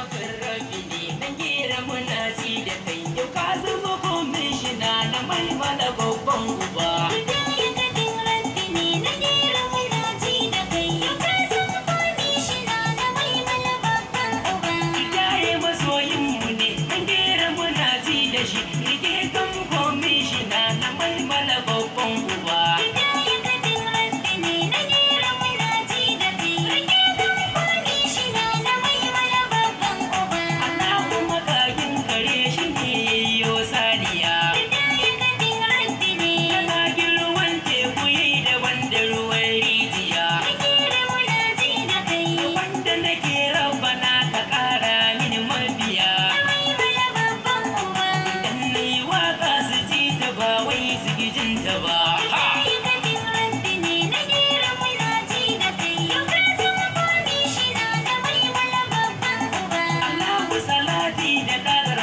nufin rabi ne. Na ci da kai. Yau ka zama komishina na maimala babban uba.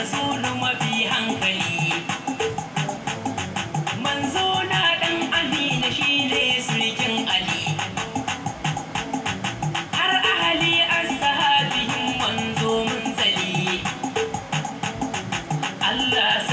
Rasulu mafi hankali. Manzo na Amina shi ne Ali. Har ahali munzali. Allah